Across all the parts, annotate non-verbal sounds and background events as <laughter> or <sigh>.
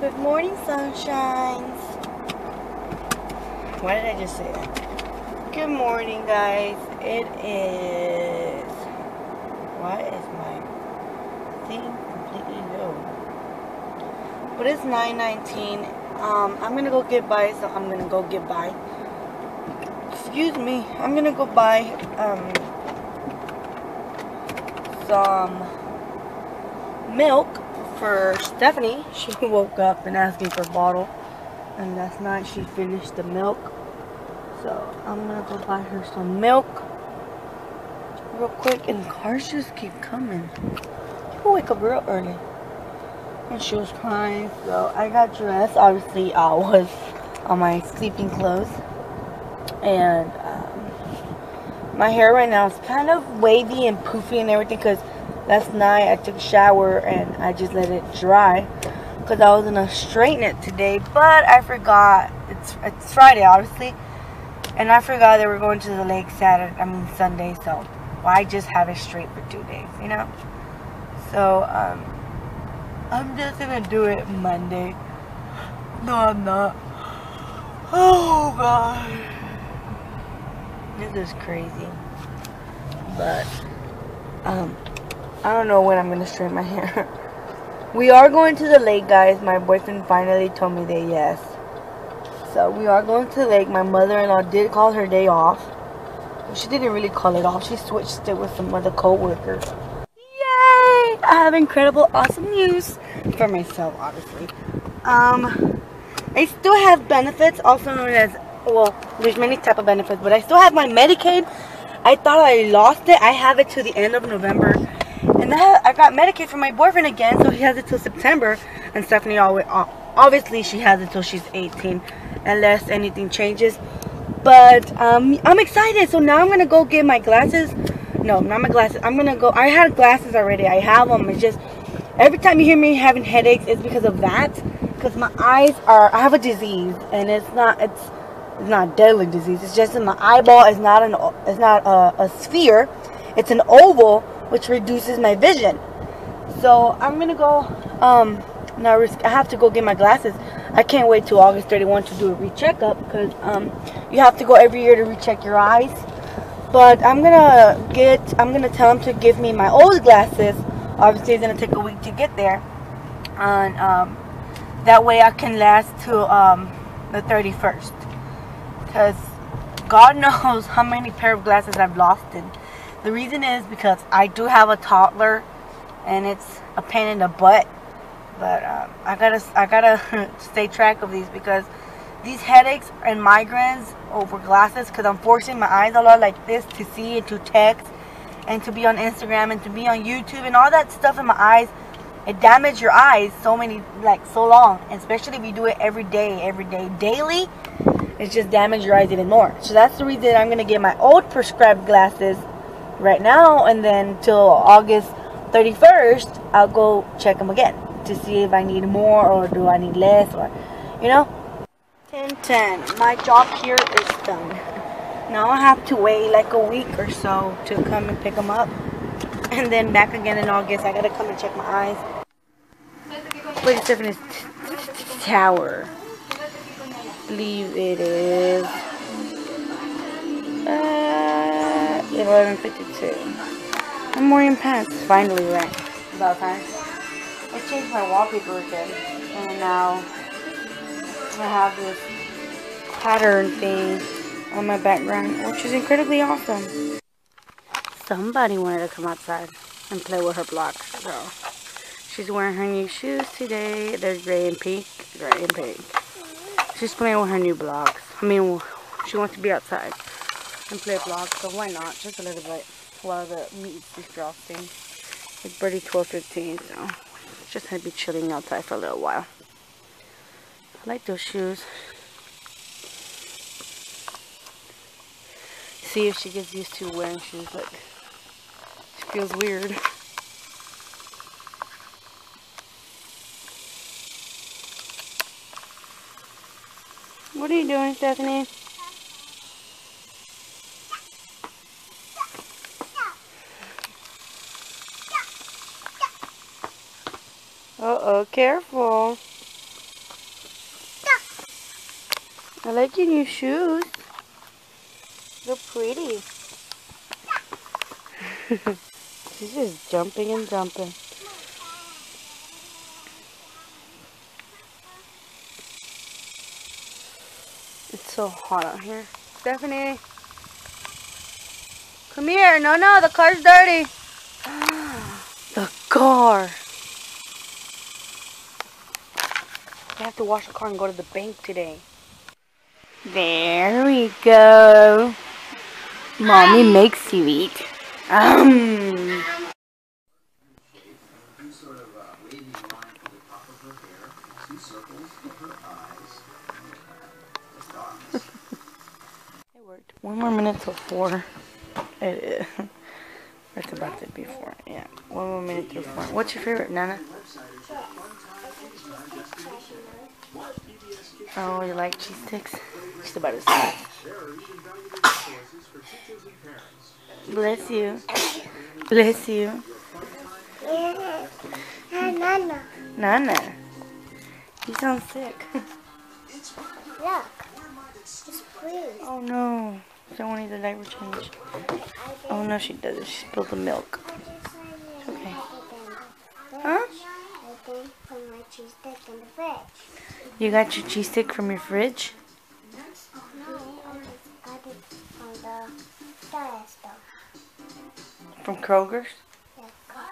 Good morning, sunshines. Why did I just say that? Good morning, guys. It is. Why is my thing completely low? But it's 9:19. Um, I'm gonna go get by. So I'm gonna go get by. Excuse me. I'm gonna go buy um some milk for Stephanie. She <laughs> woke up and asked me for a bottle. And last night she finished the milk. So I'm gonna go buy her some milk real quick. And cars just keep coming. People wake up real early. And she was crying. So I got dressed. Obviously I was on my sleeping clothes. And um, my hair right now is kind of wavy and poofy and everything because last night I took a shower and I just let it dry because I was gonna straighten it today but I forgot. It's it's Friday obviously and I forgot that we're going to the lake Saturday I mean Sunday so why just have it straight for two days you know? So um I'm just gonna do it Monday. No I'm not. Oh god. This is crazy but um I don't know when I'm going to straighten my hair. <laughs> we are going to the lake, guys. My boyfriend finally told me that yes. So we are going to the lake. My mother-in-law did call her day off. She didn't really call it off. She switched it with some other co-workers. Yay! I have incredible, awesome news for myself, obviously. Um, I still have benefits, also known as, well, there's many type of benefits, but I still have my Medicaid. I thought I lost it. I have it to the end of November and that, I got Medicaid from my boyfriend again, so he has it till September. And Stephanie always, obviously she has it till she's 18, unless anything changes. But um, I'm excited, so now I'm gonna go get my glasses. No, not my glasses. I'm gonna go. I had glasses already. I have them. It's just every time you hear me having headaches, it's because of that. Because my eyes are. I have a disease, and it's not. It's it's not deadly disease. It's just in my eyeball. It's not an. It's not a, a sphere. It's an oval which reduces my vision. So I'm gonna go. Um, now I have to go get my glasses. I can't wait till August 31 to do a recheckup because um, you have to go every year to recheck your eyes. But I'm gonna get. I'm gonna tell him to give me my old glasses. Obviously, it's gonna take a week to get there, and um, that way I can last till um, the 31st. Because God <laughs> knows how many pair of glasses I've lost in the reason is because I do have a toddler, and it's a pain in the butt. But um, I gotta I gotta <laughs> stay track of these because these headaches and migraines over glasses because I'm forcing my eyes a lot like this to see and to text and to be on Instagram and to be on YouTube and all that stuff in my eyes. It damages your eyes so many like so long, especially if you do it every day, every day, daily. It's just damage your eyes even more. So that's the reason I'm gonna get my old prescribed glasses right now and then till August 31st I'll go check them again to see if I need more or do I need less or you know? 1010 my job here is done. Now I have to wait like a week or so to come and pick them up. And then back again in August I gotta come and check my eyes. Wait, Stephanie's tower. I believe it is. Uh, 11.52. I'm wearing pants. Finally, right? About time. I changed my wallpaper again. And now I have this pattern thing on my background, which is incredibly awesome. Somebody wanted to come outside and play with her blocks, so she's wearing her new shoes today. They're gray and pink, gray and pink. She's playing with her new blocks. I mean, she wants to be outside and play blocks, so why not? Just a little bit while the meat is defrosting. It's already 12.15, so just gonna be chilling outside for a little while. I like those shoes. See if she gets used to wearing shoes, like, she feels weird. What are you doing, Stephanie? Careful. I like your new shoes. They're pretty. <laughs> She's just jumping and jumping. It's so hot out here. Stephanie. Come here. No, no, the car's dirty. <gasps> the car. I have to wash the car and go to the bank today. There we go. Mommy makes you eat. Um. it worked. One more minute till four. It is. It's about to be four. Yeah. One more minute till four. What's your favorite, Nana? Oh, you like cheese sticks? Just about to say. Bless you. Bless you. Nana. Nana. You sound sick. Look. It's blue. Oh no. Someone needs a diaper change. Oh no, she doesn't. She spilled the milk. Okay. Huh? I think put my cheese stick in the fridge. You got your cheese stick from your fridge? No, I got it from the dollar store. From Kroger's? Yeah, Coca.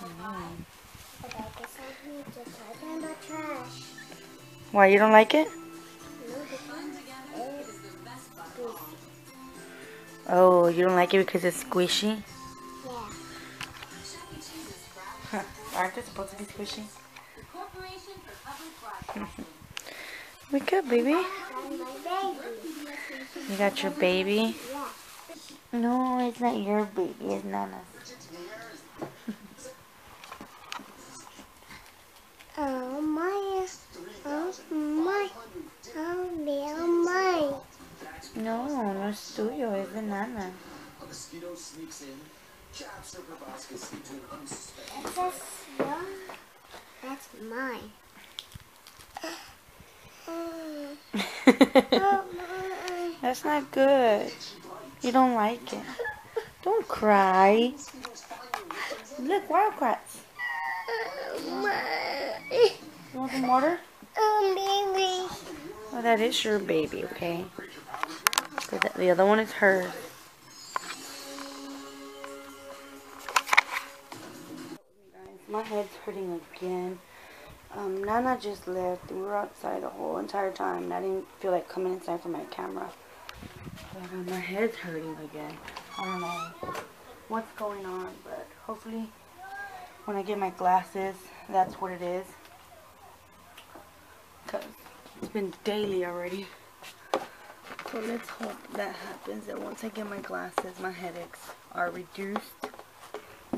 Mm. But I guess I need to throw it in the trash. Why, you don't like it? No, because it's good. Oh, you don't like it because it's squishy? Yeah. Aren't they supposed to be squishy? Wake up, baby. And my baby. You got your baby? No, it's not your baby. It's Nana's. Oh my. Oh my. Oh me. Oh my. No, no es tuyo. Es de Nana. mosquito sneaks in, That's your. That's mine. <laughs> That's not good. You don't like it. Don't cry. Look, wild crats. You want some water? Oh, baby. Oh, that is your baby, okay? The other one is hers. Hurting again. Um, Nana just left. We were outside the whole entire time. And I didn't feel like coming inside for my camera. But uh, my head's hurting again. I don't know what's going on, but hopefully when I get my glasses, that's what it is. Because it's been daily already. So let's hope that happens. That once I get my glasses, my headaches are reduced.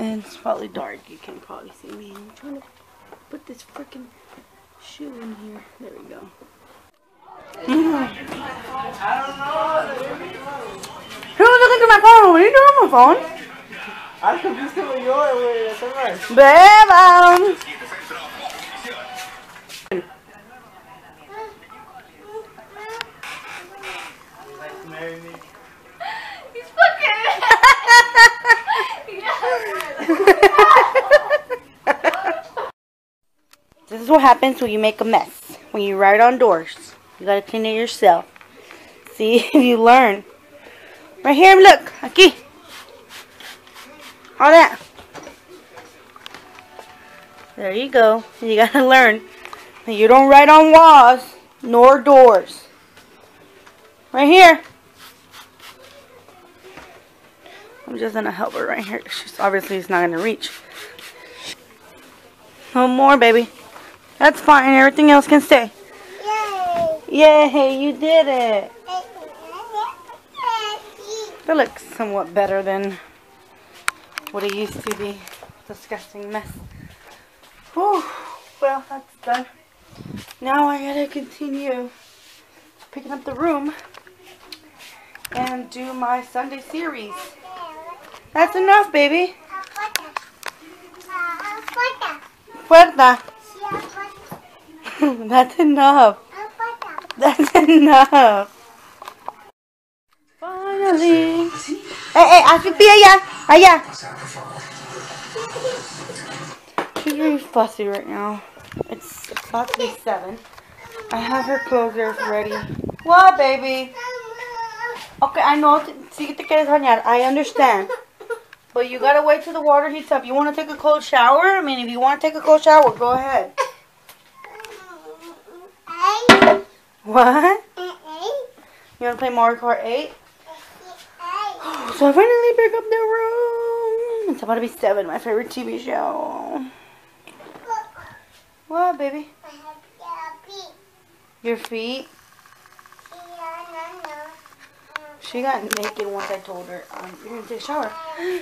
And it's probably dark. You can probably see me. I'm trying to put this freaking shoe in here. There we go. Who's looking through my phone? What are you doing on my phone? Ah, que viste yo, güey, esa más. Beba. Marry me. <laughs> This is what happens when you make a mess. When you write on doors. You gotta clean it yourself. See <laughs> if you learn. Right here, look. Aquí. All that. There you go. You gotta <laughs> learn. You don't write on walls nor doors. Right here. I'm just gonna help her right here. She's obviously it's not gonna reach. No more, baby. That's fine. Everything else can stay. Yay! Yay, you did it. That looks somewhat better than what it used to be. Disgusting mess. Whew. Well, that's done. Now I gotta continue picking up the room and do my Sunday series. That's enough, baby. Puerta. <laughs> That's enough. That's enough. Finally. Hey, hey, Ashley, allá, allá. She's very fussy right now. It's about to be seven. I have her clothes ready. What, baby? Okay, I know. Si te quieres bañar, I understand. But you gotta wait till the water heats up. You want to take a cold shower? I mean, if you want to take a cold shower, go ahead. What? You want to play Mario Kart 8? <gasps> So I finally pick up the room. It's about to be 7, my favorite TV show. What, baby? Your feet? She got naked once I told her, um, you're gonna take a shower.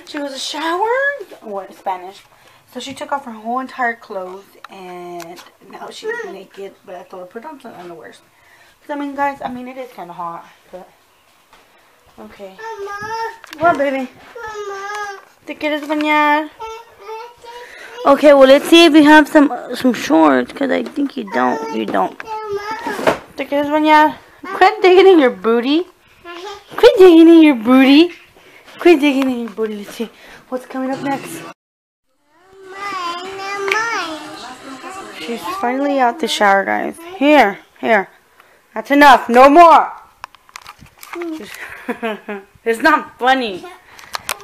She goes, a shower? What, Spanish. So she took off her whole entire clothes and now she's naked, but I told her put on some underwear. Cause I mean, guys, I mean, it is kind of hot, but okay. Mama. What, baby? Mama. ¿Te quieres bañar? Okay, well, let's see if you have some uh, some shorts, cause I think you don't. You don't. ¿Te quieres bañar? Quit digging in your booty. Quit digging in your booty. Quit digging in your booty. Let's see what's coming up next. She's finally out the shower, guys. Here, here. That's enough. No more. <laughs> it's not funny.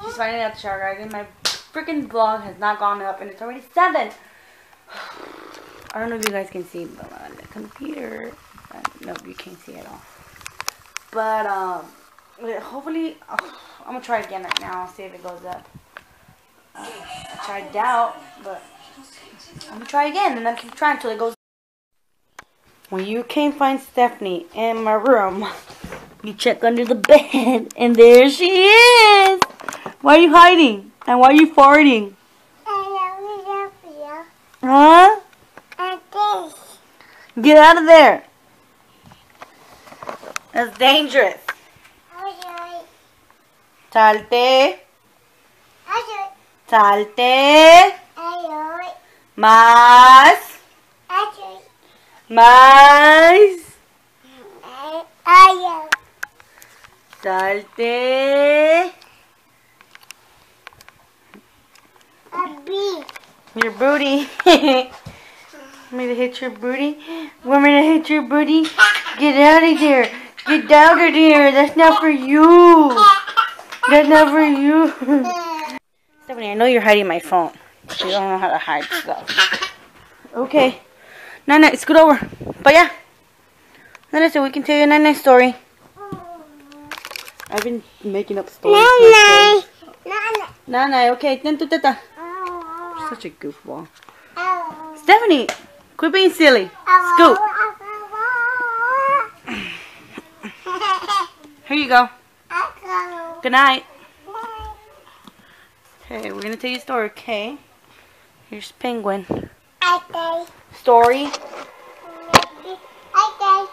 She's finally out the shower, guys. And my freaking vlog has not gone up, and it's already seven. <sighs> I don't know if you guys can see, but on the computer, uh, no, you can't see at all. But um, hopefully, oh, I'm gonna try again right now. See if it goes up. Uh, which I doubt, but I'm gonna try again, and I keep trying until it goes. When you can't find Stephanie in my room, you check under the bed, <laughs> and there she is. Why are you hiding? And why are you farting? I love. Huh? Get out of there. That's dangerous. Salte. Salte. Más. Más. Salte. Your booty. <laughs> Want me to hit your booty? Want me to hit your booty? Get out of there. Get out of there. That's not for you. That's not for you. Stephanie, I know you're hiding my phone. You don't know how to hide stuff. Okay. Nana, scoot over. But yeah. Nana, so we can tell you a Nana story. I've been making up stories. Nana. Nana, okay. Then to tata. Such a goofball. Stephanie, quit being silly. Scoot. <laughs> Here you go. Good night. Okay, we're gonna tell you a story, okay? Here's Penguin. Okay. Story. Okay,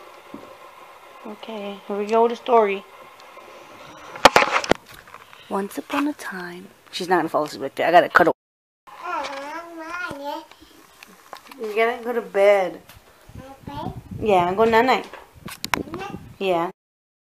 Okay, here we go with the story. Once upon a time. She's not gonna fall asleep like that. I gotta cut her. You gotta go to bed. Yeah, go night night. Yeah.